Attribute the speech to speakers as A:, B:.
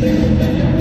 A: siempre con